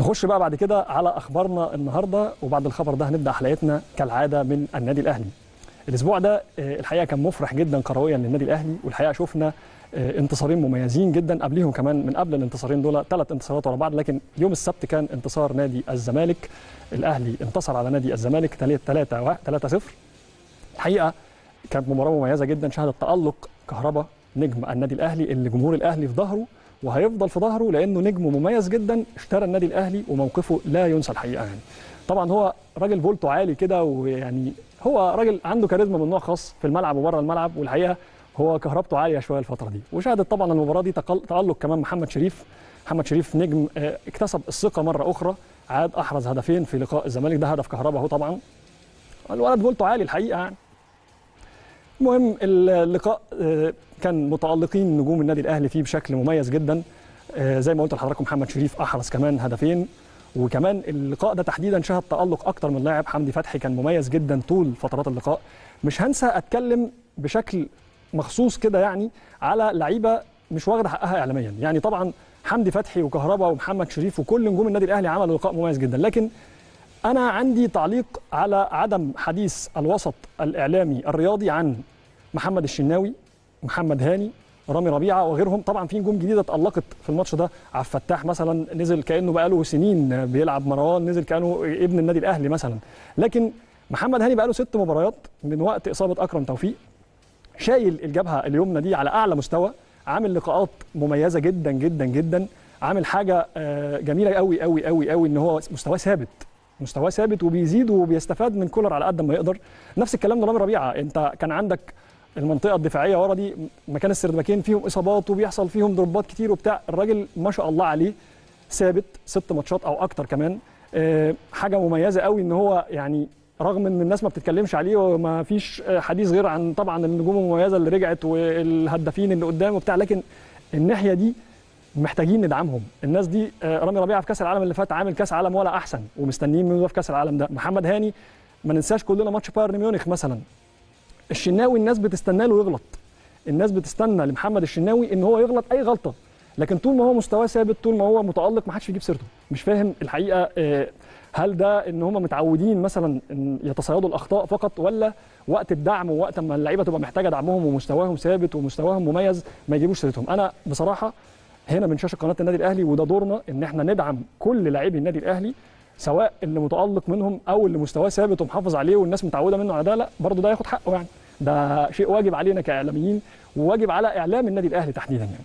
نخش بقى بعد كده على أخبارنا النهارده وبعد الخبر ده هنبدأ حلقتنا كالعادة من النادي الأهلي. الأسبوع ده الحقيقة كان مفرح جدا كرويا للنادي الأهلي والحقيقة شفنا انتصارين مميزين جدا قبليهم كمان من قبل الانتصارين دول ثلاث انتصارات ورا بعض لكن يوم السبت كان انتصار نادي الزمالك الأهلي انتصر على نادي الزمالك 3 3 0 الحقيقة كانت مباراة مميزة جدا شهدت تالق كهربا نجم النادي الأهلي اللي جمهور الأهلي في ظهره وهيفضل في ظهره لأنه نجم مميز جدا اشترى النادي الأهلي وموقفه لا ينسى الحقيقة يعني. طبعا هو راجل فولته عالي كده ويعني هو راجل عنده كاريزما من نوع خاص في الملعب وبره الملعب والحقيقة هو كهربته عالية شوية الفترة دي. وشهدت طبعا المباراة دي تألق كمان محمد شريف. محمد شريف نجم اكتسب الثقة مرة أخرى عاد أحرز هدفين في لقاء الزمالك. ده هدف كهربا أهو طبعا. الولد فولته عالي الحقيقة يعني. المهم اللقاء كان متالقين نجوم النادي الأهلي فيه بشكل مميز جدا. زي ما قلت لحضراتكم محمد شريف أحرز كمان هدفين. وكمان اللقاء ده تحديدا شهد تألق أكتر من لاعب حمدي فتحي كان مميز جدا طول فترات اللقاء. مش هنسى أتكلم بشكل مخصوص كده يعني على لعيبة مش واخدة حقها اعلاميا. يعني طبعا حمدي فتحي وكهربا ومحمد شريف وكل نجوم النادي الأهلي عملوا لقاء مميز جدا. لكن أنا عندي تعليق على عدم حديث الوسط الإعلامي الرياضي عن محمد الشناوي محمد هاني رامي ربيعة وغيرهم. طبعا في نجوم جديدة اتألقت في الماتش ده. عبد الفتاح مثلا نزل كأنه بقاله سنين بيلعب مروان نزل كأنه ابن النادي الأهلي مثلا. لكن محمد هاني بقاله ست مباريات من وقت إصابة أكرم توفيق شايل الجبهة اليمنى دي على أعلى مستوى عامل لقاءات مميزة جدا جدا جدا عامل حاجة جميلة قوي قوي قوي قوي إن هو مستواه ثابت. مستواه ثابت وبيزيد وبيستفاد من كولر على قد ما يقدر. نفس الكلام لرامي ربيعة انت كان عندك المنطقة الدفاعية ورا دي مكان السردباكين فيهم إصابات وبيحصل فيهم ضربات كتير وبتاع الراجل ما شاء الله عليه ثابت ست ماتشات أو أكتر كمان. أه حاجة مميزة قوي إن هو يعني رغم إن الناس ما بتتكلمش عليه وما فيش حديث غير عن طبعا النجوم المميزة اللي رجعت والهدافين اللي قدام وبتاع لكن الناحية دي محتاجين ندعمهم. الناس دي رامي ربيعة في كأس العالم اللي فات عامل كأس عالم ولا أحسن ومستنيين منه في كأس العالم ده. محمد هاني ما ننساش كلنا ماتش بايرن ميونخ مثلا. الشناوي الناس بتستنى له يغلط. الناس بتستنى لمحمد الشناوي إن هو يغلط أي غلطة. لكن طول ما هو مستواه ثابت طول ما هو متألق ما حدش يجيب سيرته. مش فاهم الحقيقة هل ده إن هم متعودين مثلا إن يتصيدوا الأخطاء فقط ولا وقت الدعم ووقت ما اللعيبة تبقى محتاجة دعمهم ومستواهم ثابت ومستواهم مميز ما يجيبوش سيرتهم. أنا بصراحة هنا من شاشه قناه النادي الاهلي وده دورنا إن إحنا ندعم كل لاعبي النادي الأهلي سواء اللي متألق منهم أو اللي مستواه ثابت ومحافظ عليه والناس متعودة منه على ده لا برضه ده ياخد حقه يعني. ده شيء واجب علينا كإعلاميين وواجب على إعلام النادي الأهلي تحديدا يعني.